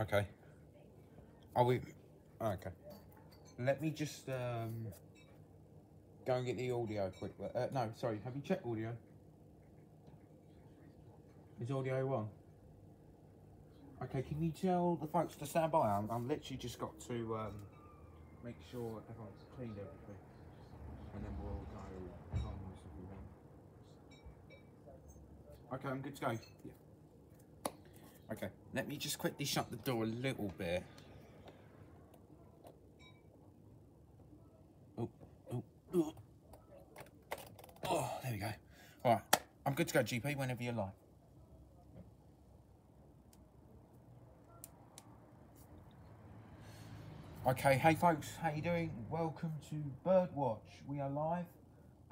Okay. Are we? oh, okay. Let me just um, go and get the audio quick. Uh, no, sorry. Have you checked audio? Is audio on? Okay. Can you tell the folks to stand by? I'm, I'm literally just got to um, make sure everyone's cleaned everything, and then we'll go. Okay, I'm good to go. Yeah. Okay, let me just quickly shut the door a little bit. Oh, oh, oh. Oh, there we go. All right, I'm good to go, GP, whenever you like. Okay, hey folks, how you doing? Welcome to Birdwatch. We are live,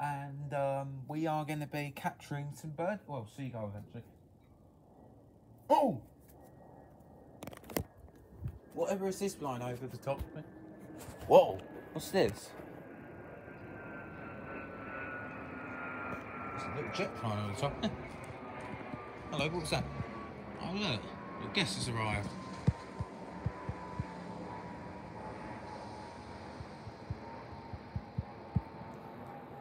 and um, we are going to be capturing some bird, well, seagulls actually. Oh! Whatever is this flying over the top of me? Whoa! What's this? There's a little jet flying over the top. Hello, what's that? Oh look, your guest has arrived.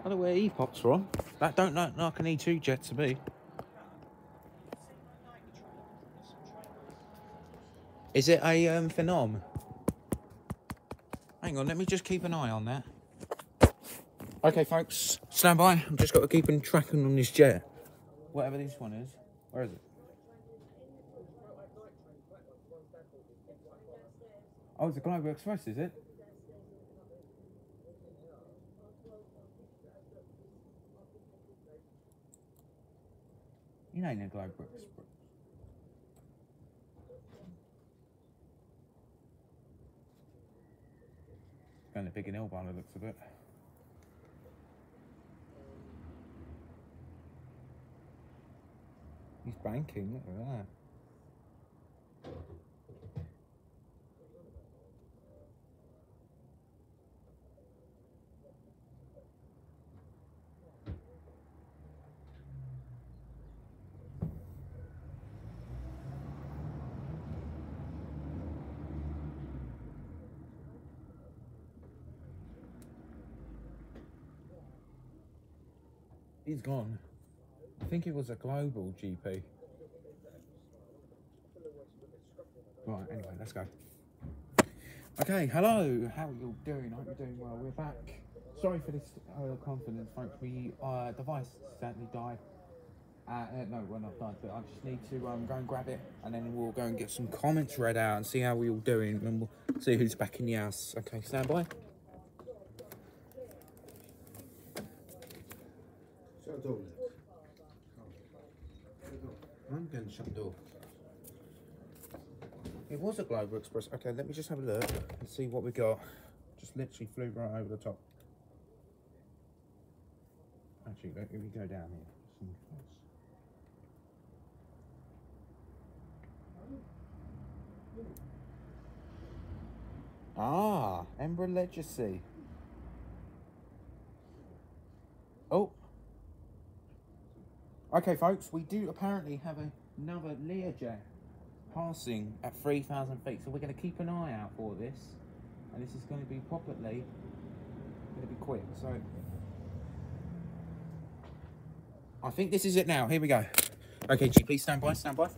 I don't know where he pops from. That don't look like an E2 jet to me. Is it a um, phenom? Hang on, let me just keep an eye on that. Okay, folks, stand by. I've just got to keep an tracking on this jet. Whatever this one is. Where is it? Oh, it's a Global Express, is it? You ain't a Global Express. Going to big L by the looks a bit. He's banking, look at that. He's gone. I think it was a global GP. Right, anyway, let's go. Okay, hello. How are you all doing? I hope you're doing well. We're back. Sorry for this uh, confidence, folks. We uh, device sadly died. Uh, uh, no, well not died, but I just need to um, go and grab it, and then we'll go and get some comments read out and see how we're all doing, and we'll see who's back in the house. Okay, stand by. I'm going. It was a Global Express. Okay, let me just have a look and see what we got. Just literally flew right over the top. Actually, let me go down here. Ah, Embraer Legacy. Oh. Okay, folks, we do apparently have another Learjet passing at 3,000 feet, so we're going to keep an eye out for this. And this is going to be properly, going to be quick. So, I think this is it now. Here we go. Okay, GP, stand by, stand by.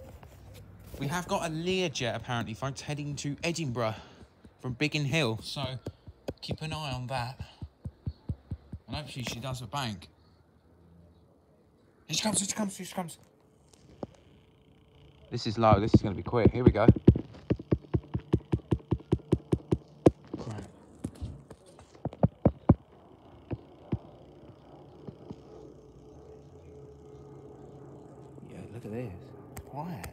We have got a Learjet apparently, folks, heading to Edinburgh from Biggin Hill. So, keep an eye on that. And hopefully she does a bank. Here she comes, here she comes, here she comes. This is low, this is going to be quick. Here we go. Crap. Yeah, look at this. Quiet.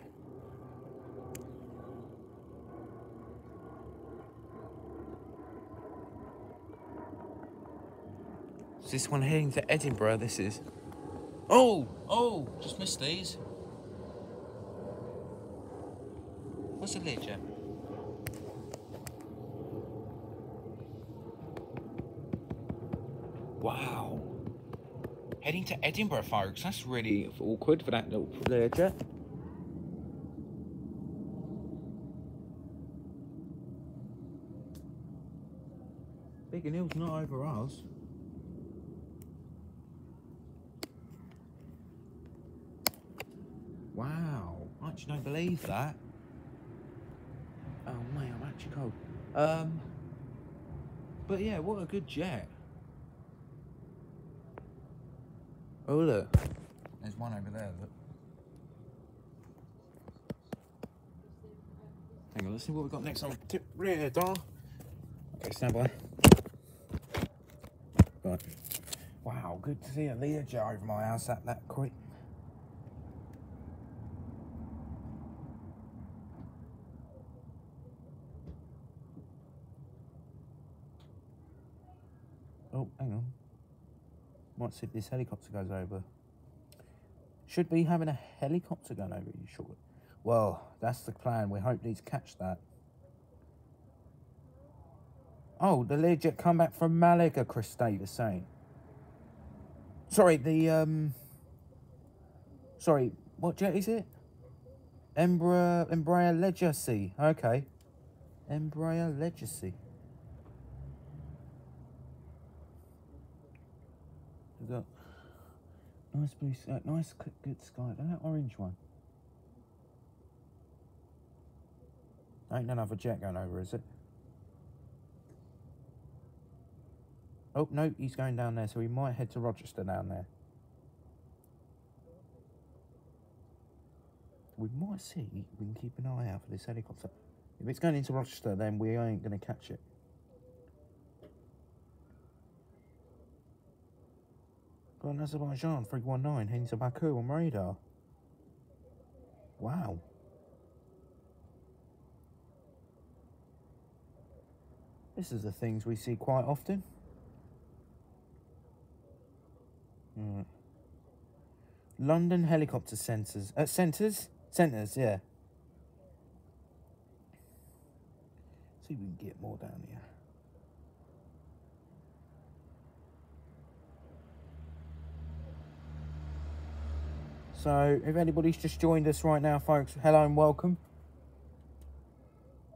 Is this one heading to Edinburgh? This is. Oh, oh, just missed these. What's the lid, Jim? Wow. Heading to Edinburgh, folks. That's really awkward for that little Learjet. Biggin Hill's not over us. Wow, I actually don't believe that. Oh man, I'm actually cold. Um, but yeah, what a good jet. Oh look, there's one over there. Look. Hang on, let's see what we've got next on tip radar. Okay, stand by. Right. Wow, good to see a Learjet over my house that, that quick. Oh, hang on. Might see if this helicopter goes over. Should be having a helicopter going over you short. Well, that's the plan. We hope these catch that. Oh, the Learjet come back from Malaga, Chris Davis saying. Sorry, the um sorry, what jet is it? Embraer Embraer Legacy. Okay. Embraer Legacy. We've got nice blue, uh, nice good sky. And that orange one. Ain't another jet going over, is it? Oh, no, he's going down there, so we might head to Rochester down there. We might see, we can keep an eye out for this helicopter. If it's going into Rochester, then we ain't going to catch it. An Azerbaijan 319 heading to Baku on radar. Wow. This is the things we see quite often. Right. London helicopter centres. Uh, centres? Centres, yeah. See if we can get more down here. So, if anybody's just joined us right now, folks, hello and welcome.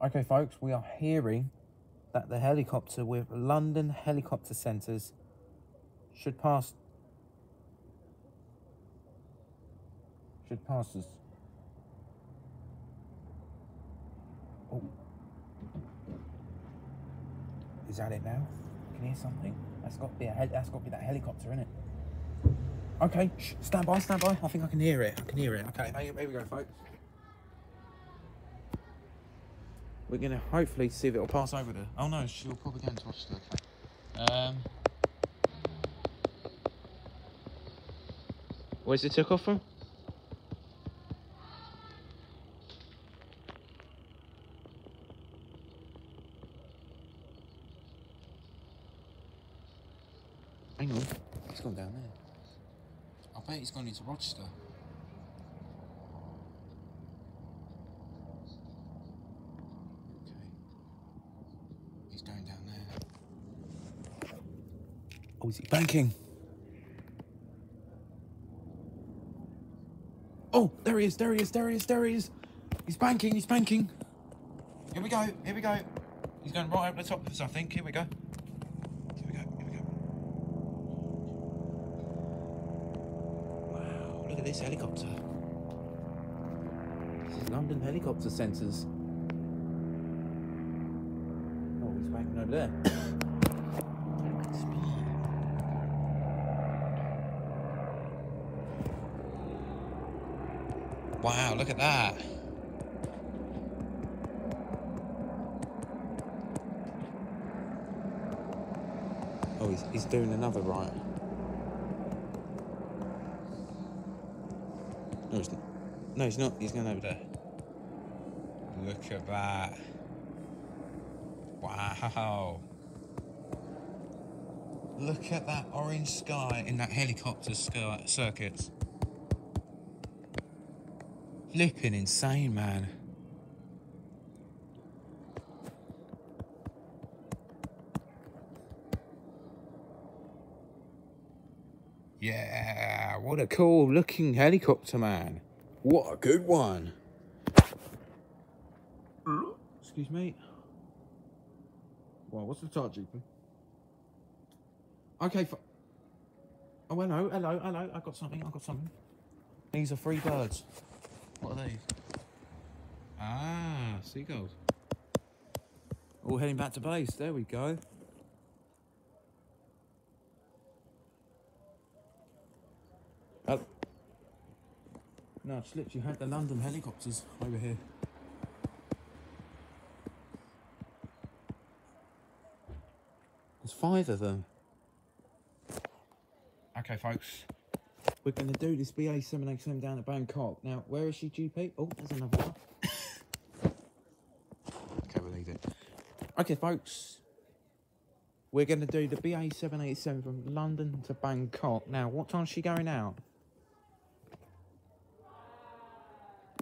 Okay, folks, we are hearing that the helicopter with London Helicopter Centres should pass should pass us. Oh. Is that it now? Can you hear something? That's got to be a that's got to be that helicopter, isn't it? Okay, shh, stand by, stand by. I think I can hear it. I can hear it. Okay, here, we go, folks. We're gonna hopefully see if it'll pass over there. Oh no, she'll probably go into Rochester. Um, where's it took off from? Hang on, it's gone down there. Bet he's gone into Rochester. Okay. He's going down there. Oh, is he banking? Oh, there he is, there he is, there he is, there he is. He's banking, he's banking. Here we go, here we go. He's going right over the top of us, I think. Here we go. Here we go, here we go. Wow, look at this helicopter. This is London Helicopter Centres. Oh, he's over there. Wow, look at that. Oh, he's, he's doing another right. No, he's not. No, he's not. He's going over there. Look at that. Wow. Look at that orange sky in that helicopter sky circuit. Flipping insane, man. Yeah, what a cool looking helicopter, man. What a good one. Excuse me. Well, what's the charge, GP? Okay. Oh, hello, hello, hello. I got something. I got something. These are free birds. What are these? Ah, seagulls. All heading back to base. There we go. Oh. No, I literally had the London helicopters over here. Five of them. Okay, folks. We're going to do this BA787 down at Bangkok. Now, where is she, GP? Oh, there's another one. okay, we'll leave it. Okay, folks. We're going to do the BA787 from London to Bangkok. Now, what time is she going out?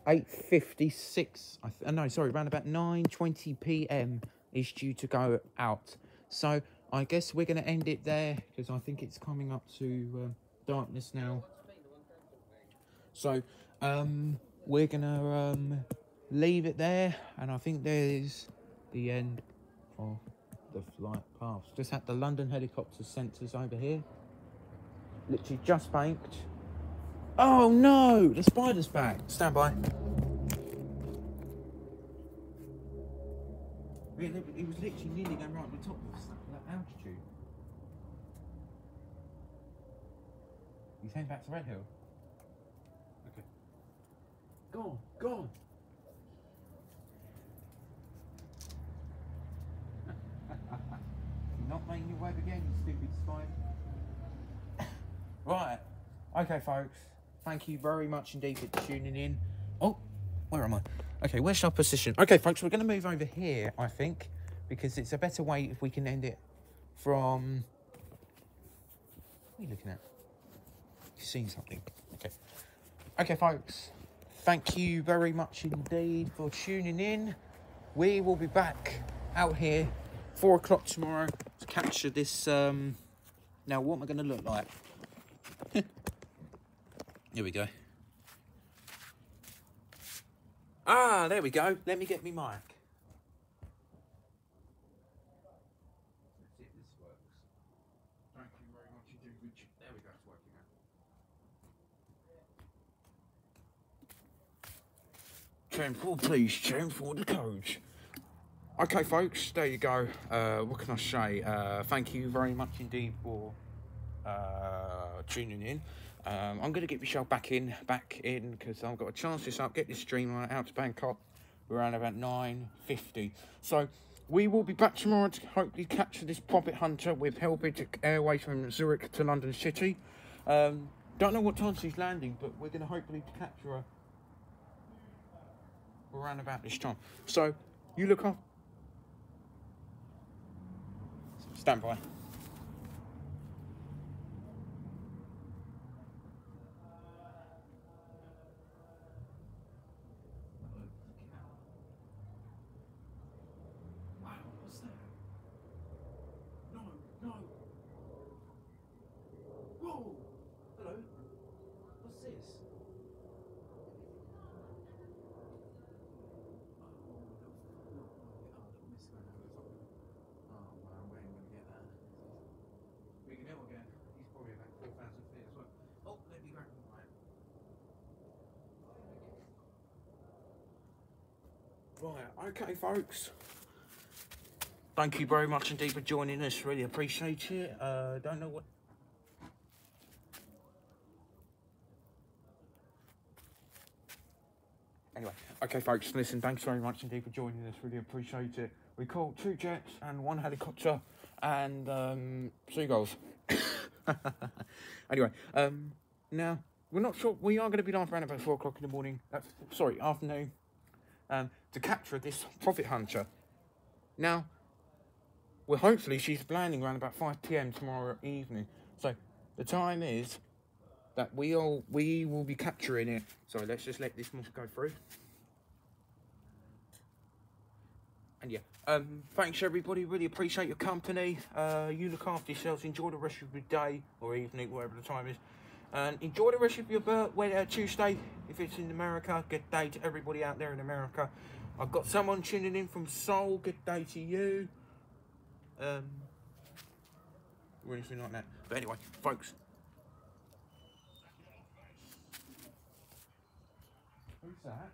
8.56. I th- uh, no, sorry, around about 9.20 p.m. is due to go out. So, I guess we're going to end it there because I think it's coming up to uh, darkness now. So, um, we're going to um, leave it there. And I think there's the end of the flight paths. Just had the London helicopter centres over here. Literally just banked. Oh no, the spider's back. Stand by. It was literally nearly going right on the top of that altitude. He's heading back to Redhill. Okay. Go on, go on. You're not making your web again, you stupid spider. right. Okay, folks. Thank you very much indeed for tuning in. Oh, where am I? Okay, where's our position? Okay, folks, we're going to move over here, I think, because it's a better way if we can end it from... What are you looking at? You've seen something. Okay. Okay, folks. Thank you very much indeed for tuning in. We will be back out here four o'clock tomorrow to capture this. Um, now, what am I going to look like? Here we go. Ah, there we go. Let me get me mic. Thank you very much indeed. There we go, it's working four, please. Chain for the coach. Okay, folks, there you go. Uh, what can I say? Uh, thank you very much indeed for uh, tuning in. Um, I'm going to get Michelle back in, back in, because I've got a chance this up, get this stream out to Bangkok around about 9.50. So we will be back tomorrow to hopefully capture this profit Hunter with Helvetic Airways from Zurich to London City. Um, don't know what time she's landing, but we're going to hopefully capture her around about this time. So you look up. Stand by. Wow, what's that? No, no. Whoa! Hello? What's this? Oh, wow, we ain't gonna get that. We can never get. He's probably about 4,000 feet as well. Oh, let me grab the mic. Right, okay, folks. Thank you very much indeed for joining us. Really appreciate it. Uh, don't know what. Anyway, okay, folks, listen, thanks very much indeed for joining us. Really appreciate it. We caught two jets and one helicopter and um, seagulls. anyway, um, now we're not sure. We are going to be live around about four o'clock in the morning. Sorry, afternoon. Um, to capture this profit hunter. Now, well, hopefully she's landing around about 5 p.m. tomorrow evening. So the time is that we all we will be capturing it. So let's just let this moth go through. And yeah, um, thanks everybody. Really appreciate your company. Uh, you look after yourselves. Enjoy the rest of your day or evening, whatever the time is. And enjoy the rest of your bir- well, uh, Tuesday if it's in America. Good day to everybody out there in America. I've got someone tuning in from Seoul. Good day to you. Um, or anything like that. But anyway, folks. Who's that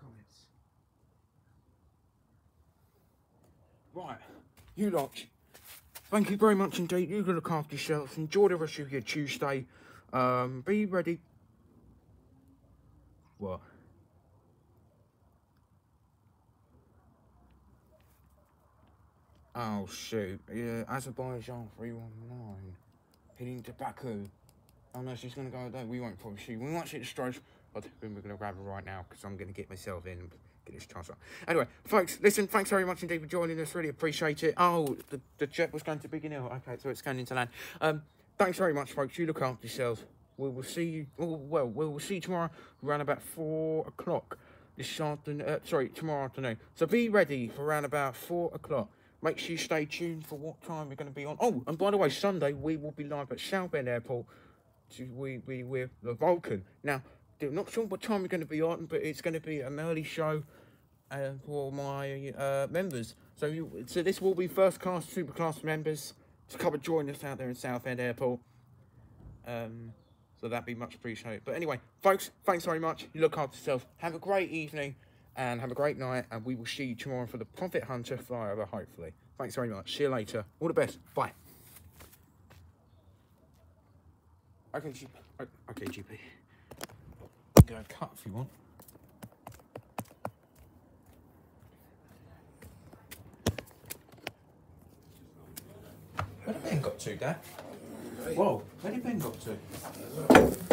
comments. Right, you lot. Thank you very much indeed. You look after yourselves. Enjoy the rest of your Tuesday. Um, be ready. What? Oh shoot! Yeah, Azerbaijan three one nine, heading to Baku. Oh no, she's gonna go there. We won't probably see. We might see the stripes, but we're gonna grab her right now because I'm gonna get myself in this up. Anyway, folks, listen. Thanks very much indeed for joining us. Really appreciate it. Oh, the, the jet was going to Biggin Hill. Okay, so it's going into land. Um, thanks very much, folks. You look after yourselves. We will see you. oh, Well, we will see you tomorrow around about four o'clock this afternoon. Uh, sorry, tomorrow afternoon. So be ready for around about four o'clock. Make sure you stay tuned for what time we're going to be on. Oh, and by the way, Sunday we will be live at Southend Airport. To, we we with the Vulcan. Now, I'm not sure what time we're going to be on, but it's going to be an early show uh, for my uh, members. So you, so this will be first class, super class members to come and join us out there in Southend Airport. Um, so that'd be much appreciated. But anyway, folks, thanks very much. You look after yourself. Have a great evening and have a great night. And we will see you tomorrow for the Profit Hunter flyover, hopefully. Thanks very much. See you later. All the best. Bye. Okay, GP. Okay, GP. Go and cut if you want. Where did Ben got to, Dad? Whoa, where did Ben got to?